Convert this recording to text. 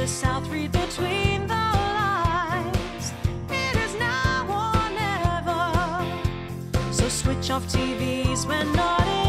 the south, read between the lines. It is now or never. So switch off TVs when not in.